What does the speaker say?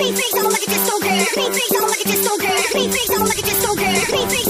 Beat. Beat on like it just so good. Beat on like it just so good. Beat on like it just so good. Beat face